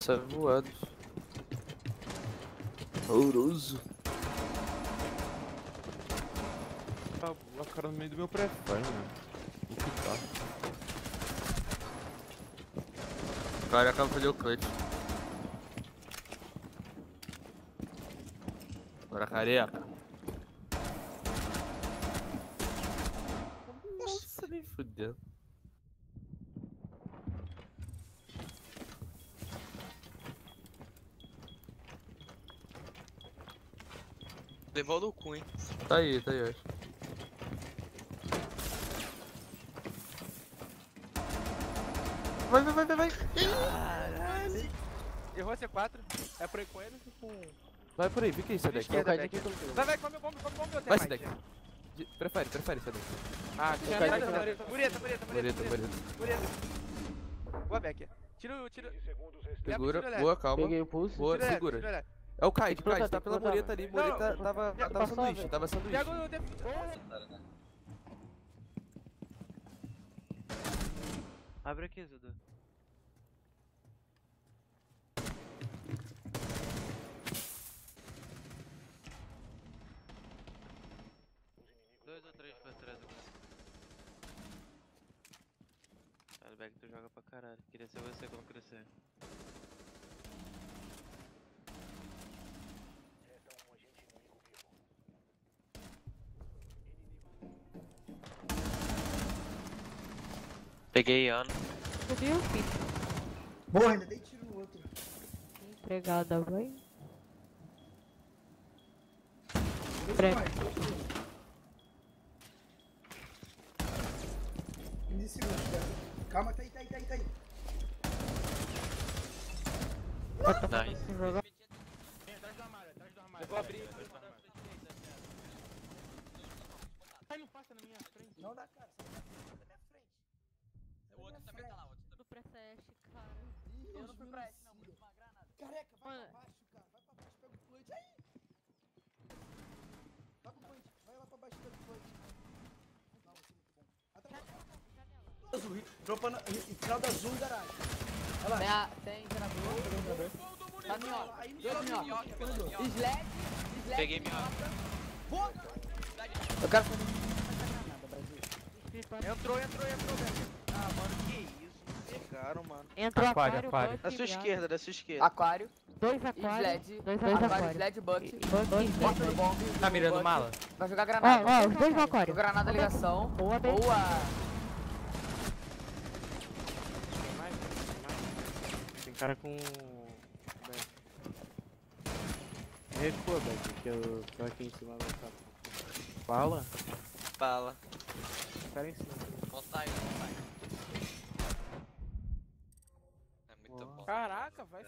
Sai voado. Ouroso. Ah, a cara no meio do meu pré-fire, mano. O que tá? O cara acaba de fazer o clutch. Bora, careca. Nossa, nem fudeu. Levou no cu, hein? Tá aí, tá aí, eu acho. Vai, vai, vai, vai, vai. Errou a C4. É por aí com ele com. Vai por aí, fica aí, Sedek. Caí Beck. aqui pelo Vai, vai, come o bombe, come o bombe, eu Vai, Sedek. De- Prefere, prefere, Sedek. Ah, tinha caí atrás aqui mureta. Mureta, mureta, Mureta, mureta. Boa, Beck. Tira o. Tira. Segura, boa, calma. Peguei o pulso. Boa, segura. É o Kite, Explota, Kite, tá pela explota. mureta ali. Mureta tava, tava sanduíche, tava sanduíche. Pega o. Abre aqui, Zudu. Dois ou três pra trás agora. Cara, Beck, tu joga pra caralho. Queria ser você quando crescer. Peguei Ana. Cadê o filho? Porra, ainda dei tiro no outro. Empregada, vai. Vê se Pre- vai. 15 segundos, cara. Calma, tá aí, tá aí, tá aí, tá aí. Nice. Jogar. Eu vou abrir. Não dá, cara. Você tá na minha frente. Outro também tá lá, Do pré-teste, cara. Eu não fui pra esse, não. Uma granada. Careca, vai Mano. pra baixo, cara. Vai pra baixo, pega o plant. Aí! Vai pro plant. Vai lá pra baixo, pega o plant. Não, vai ser muito bom. Atrás. Azul, dropa na... e- e azul, garagem. Olha lá. Tem, a, tem gerador. Tá minhoca. Dois da minhoca. Sled. Sled. Peguei minhoca. Eu quero fazer. Entrou, entrou, entrou, Beck. Ah, mano, que isso. Me pegaram, mano. Entrou Aquário, aquário, Da sua esquerda, da sua esquerda. Aquário. Dois aquários. Dois Aquário, aquários. sled, bucket. Dois Porta do bomb. Tá mirando mala? Vai jogar Ó, granada. ó, os dois no aquário. Granada ligação. Boa, bem. Boa. Tem mais? Tem mais? Tem cara com. Beck. Recua, Beck, que eu tô aqui em cima vai ficar. Fala? Bala. Cara em cima. Volta aí, volta aí. É muito Boa. bom. Caraca, vai